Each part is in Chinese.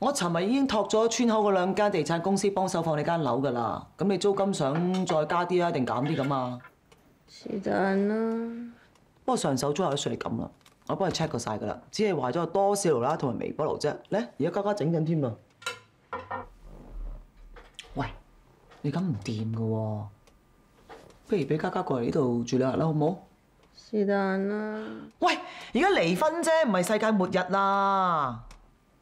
我尋日已經託咗村口嗰兩間地產公司幫手放你間樓㗎啦。咁你租金想再加啲啊，定減啲咁啊？是但啦。不過上手租客都算係咁啦，我幫你 check 過晒㗎啦，只係壞咗個多士爐啦同埋微波爐啫。咧，而家家家整緊添啊！喂，你咁唔掂㗎喎，不如俾家家過嚟呢度住兩日啦，好唔好？是但啦。喂，而家離婚啫，唔係世界末日啦！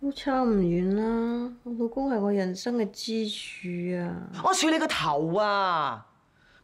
都差唔遠啦。我老公係我人生嘅支柱啊。我處你個頭啊！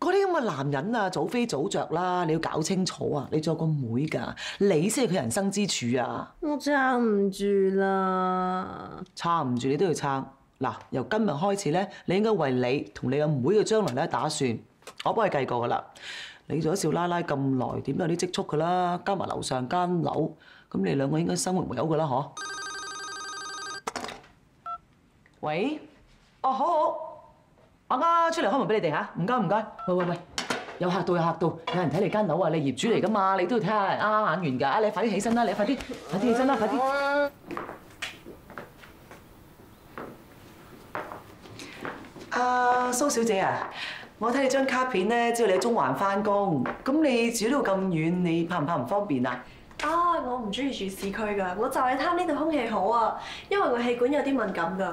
嗰啲咁嘅男人啊，早飛早着啦，你要搞清楚啊！你仲有個妹㗎，你先係佢人生之柱啊！我撐唔住啦。撐唔住你都要撐。嗱，由今日開始咧，你應該為你同你阿妹嘅將來咧打算。我幫你計過㗎啦。你做咗少奶奶咁耐，點都有啲積蓄㗎啦，加埋樓上間樓，咁你兩個應該生活無憂㗎啦，嗬？喂，哦，好好，阿啱出嚟開門俾你哋嚇，唔該唔該。喂喂喂，有客到有客到，有人睇你間樓啊，你業主嚟噶嘛，你都要睇下人啱啱眼緣㗎，你快啲起身啦，你快啲，快啲起身啦，快啲。啊，蘇小姐啊，我睇你張卡片咧，知道你喺中環翻工，咁你住呢度咁遠，你怕唔怕唔方便啊？啊！我唔中意住市區㗎，我就係貪呢度空氣好啊，因為我氣管有啲敏感㗎。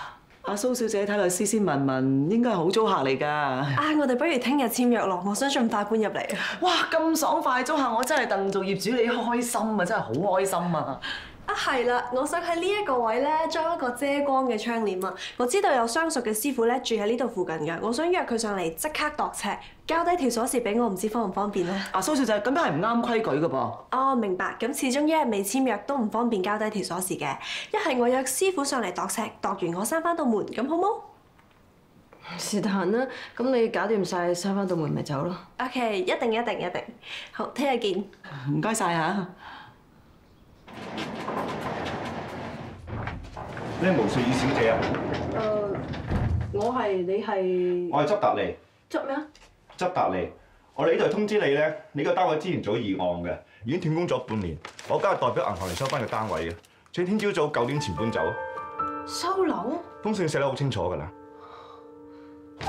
阿蘇小姐睇落斯斯文文，應該係好租客嚟㗎。啊，我哋不如聽日簽約咯，我想盡快搬入嚟。哇，咁爽快租客，我真係戥做業主你開心啊！真係好開心啊！啊，係啦，我想喺呢一個位咧裝一個遮光嘅窗簾啊！我知道有相熟嘅師傅咧住喺呢度附近嘅，我想約佢上嚟即刻度尺，交低條鎖匙俾我，唔知方唔方便咧？啊，蘇小姐，咁樣係唔啱規矩㗎噃。哦，明白。咁始終一日未簽約都唔方便交低條鎖匙嘅。一係我約師傅上嚟度尺，度完我閂翻道門，咁好冇？是但啦，咁你搞掂晒，閂翻道門咪走咯。OK，一定一定一定。好，聽日見。唔該晒嚇。你係毛瑞爾小姐啊？誒，我係你係我係執達利，執咩啊？執達利。我哋呢度通知你咧，你個單位之前早已議案嘅，已經斷供咗半年。我今日代表銀行嚟收翻個單位嘅，請聽朝早九點前搬走。收樓？封信寫得好清楚㗎啦。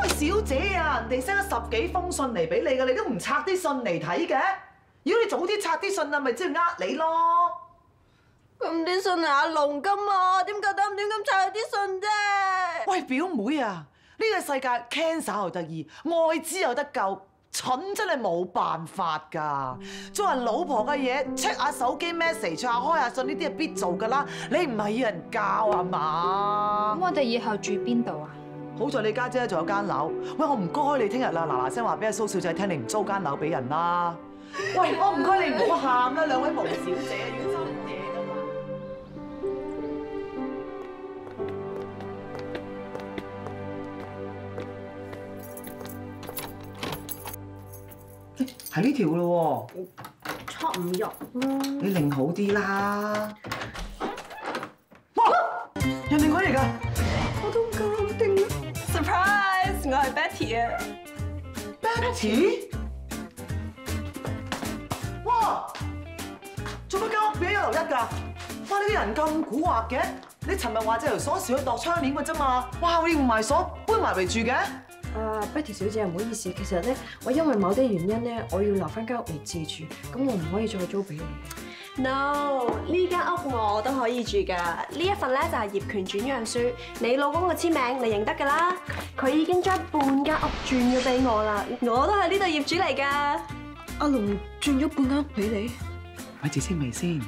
喂，小姐啊，人哋 send 咗十幾封信嚟俾你㗎，你都唔拆啲信嚟睇嘅？如果你早啲拆啲信啊，咪即係呃你咯。咁啲信係阿龍㗎嘛？點夠膽亂咁拆佢啲信啫？喂，表妹啊，呢個世界 cancer 又得意，愛滋又得救，蠢真係冇辦法㗎。做人老婆嘅嘢，check 下手機 message 啊，開下信呢啲係必做㗎啦。你唔係要人教啊嘛？咁我哋以後住邊度啊？好在你家姐仲有間樓。喂，我唔該你聽日啦，嗱嗱聲話俾阿蘇小姐聽，你唔租間樓俾人啦。喂，我唔該你唔好喊啦，兩位毛小姐，係呢條咯戳唔入。你擰好啲啦。哇！人哋鬼嚟㗎！我都搞定 Surprise！我係 Betty 啊。Betty？哇！做乜間屋變一樓一㗎？哇！你啲人咁蠱惑嘅，你尋日話借條鎖匙去度窗簾嘅啫嘛？哇！你唔埋鎖搬埋嚟住嘅？啊，Betty 小姐唔好意思，其實咧，我因為某啲原因咧，我要留翻間屋嚟自住，咁我唔可以再租俾你。No，呢間屋我都可以住㗎。呢一份咧就係業權轉讓書，你老公嘅簽名你認得㗎啦。佢已經將半間屋轉咗俾我啦，我都係呢度業主嚟㗎。阿龍轉咗半間屋俾你，咪住先，咪先。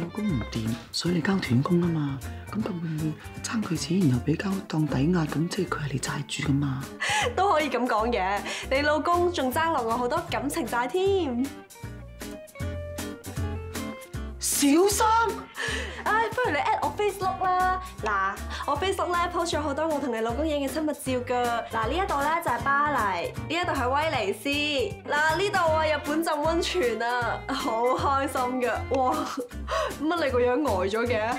老公唔掂，所以你交斷供啊嘛。咁佢會唔會爭佢錢，然後俾交當抵押？咁即係佢係你債主噶嘛？都可以咁講嘅。你老公仲爭落我好多感情債添。小心，唉，不如你 at 我 Facebook 啦。嗱，我 Facebook 咧 post 咗好多我同你老公影嘅親密照噶。嗱，呢一度咧就係巴黎，呢一度係威尼斯。嗱，呢度啊日本浸溫泉啊，好開心噶。哇，乜你個樣呆咗嘅？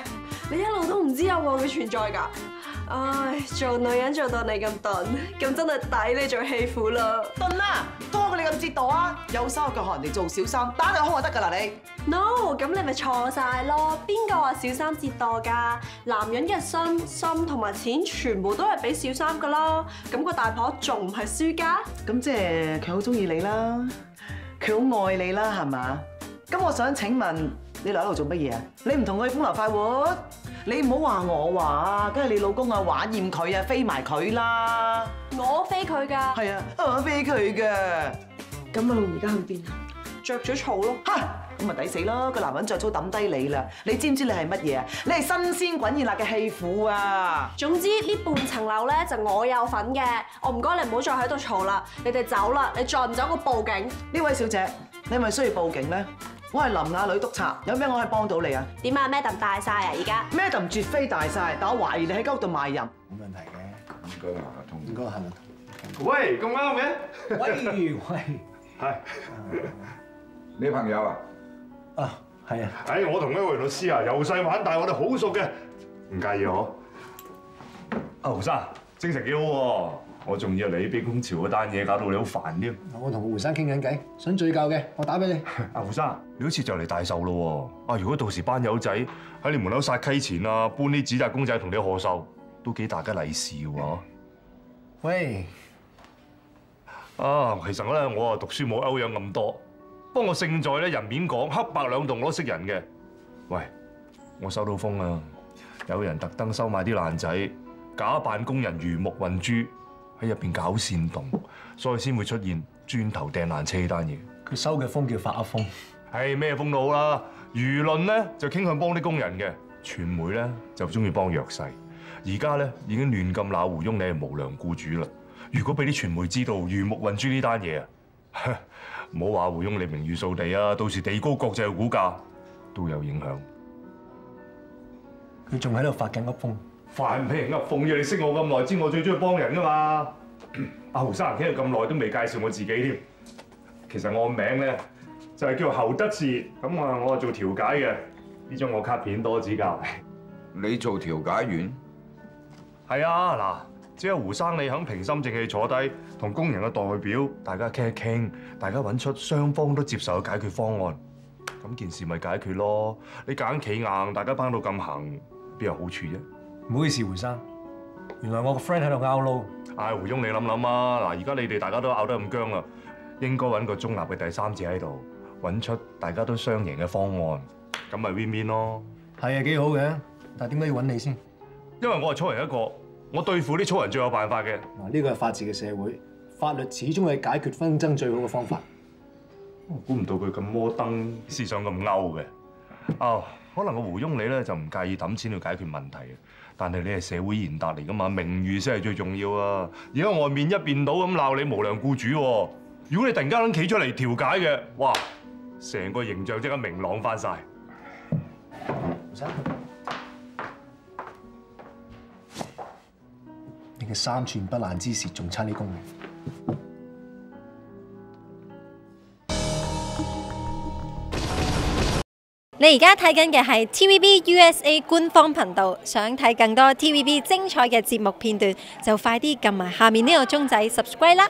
你一路都唔知有我嘅存在㗎。唉，做女人做到你咁鈍，咁真係抵你做戲婦啦。頓啦，多過你咁折墮啊！有收入就學人哋做小三，打你胸就得㗎啦你。No，咁你咪錯晒咯！邊個話小三折墮㗎？男人嘅心心同埋錢全部都係俾小三㗎啦。咁個大婆仲唔係輸家？咁即係佢好中意你啦，佢好愛你啦，係嘛？咁我想請問你留喺度做乜嘢啊？你唔同佢風流快活？你唔好話我話啊，梗係你老公啊玩厭佢啊，飛埋佢啦。我飛佢㗎，係啊，我飛佢嘅。咁阿龍而家去邊啊？着咗草咯。嚇，咁咪抵死咯！個男人着草抌低你啦，你知唔知你係乜嘢啊？你係新鮮滾熱辣嘅戲婦啊！總之呢半層樓咧就我有份嘅，我唔該你唔好再喺度嘈啦，你哋走啦，你再唔走我報警。呢位小姐，你係咪需要報警咧？我係林雅女督察，有咩我可以幫到你啊點啊？Madam 大晒啊！而家？Madam 絕非大晒，但我懷疑你喺間屋度賣淫。冇問題嘅，應該話通應該係咪？喂，咁啱嘅。喂喂，係。你朋友啊？啊係啊，唉，我同呢位律師啊，由細玩大，我哋好熟嘅，唔介意嗬？阿胡生，精神幾好喎，我仲以為你俾工潮嗰單嘢搞到你好煩添。我同胡生傾緊偈，想醉覺嘅，我打俾你。阿胡生，你好似就嚟大壽咯喎！啊，如果到時班友仔喺你門口殺溪前啊，搬啲紙紮公仔同你賀壽，都幾大吉利是喎。喂，啊，其實咧我啊讀書冇歐陽咁多，不過勝在咧人面講黑白兩棟我都識人嘅。喂，我收到風啊，有人特登收買啲爛仔，假扮工人魚目混珠喺入邊搞煽動，所以先會出現磚頭掟爛車呢單嘢。佢收嘅風叫發噏風，係咩風都好啦，輿論咧就傾向幫啲工人嘅，傳媒咧就中意幫弱勢。而家咧已經亂咁鬧胡庸，你係無良僱主啦。如果俾啲傳媒知道魚目混珠呢單嘢啊，唔好話胡庸你名譽掃地啊，到時地高國際嘅股價都有影響。佢仲喺度發緊噏風。凡俾人噏鳳嘢，你識我咁耐，知我最中意幫人噶嘛？阿胡生傾咗咁耐都未介紹我自己添。其實我個名咧就係叫侯德士，咁啊我係做調解嘅。呢張我卡片多指教。你做調解員？係啊，嗱，只有胡生你肯平心靜氣坐低，同工人嘅代表大家傾一傾，大家揾出雙方都接受嘅解決方案，咁件事咪解決咯。你夾硬企硬，大家班到咁行，邊有好處啫？唔好意思，胡生，原來我個 friend 喺度拗撈。唉，胡翁你諗諗啊！嗱，而家你哋大家都拗得咁僵啦，應該揾個中立嘅第三者喺度，揾出大家都雙贏嘅方案，咁咪 win win 咯。係啊，幾好嘅，但係點解要揾你先？因為我係粗人一個，我對付啲粗人最有辦法嘅。嗱，呢個係法治嘅社會，法律始終係解決紛爭最好嘅方法。我估唔到佢咁摩登，思想咁勾嘅。哦，可能個胡翁你咧就唔介意揼錢去解決問題，但係你係社會賢達嚟噶嘛，名譽先係最重要啊！而家外面一邊倒咁鬧你無良僱主，如果你突然間肯企出嚟調解嘅，哇，成個形象即刻明朗翻晒。胡生，你嘅三寸不爛之舌仲差啲功力。你而家睇紧嘅系 TVB USA 官方频道，想睇更多 TVB 精彩嘅节目片段，就快啲揿埋下面呢个钟仔 subscribe 啦！